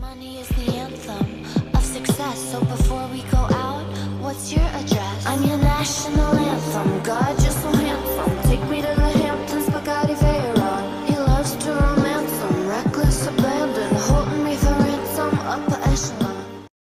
Money is the anthem of success. So before we go out, what's your address? I'm your national anthem. God, you're so handsome. Take me to the Hamptons, Bugatti Veyron. He loves to romance them. Reckless abandon, holding me for ransom. Upper echelon.